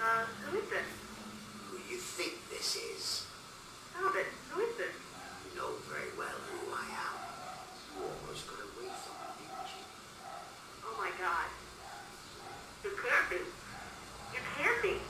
Uh, who is this? Who you think this is? Albert, who is this? You know very well who I am. You almost got away from me, didn't you? Oh my god. You can't be. You can't be.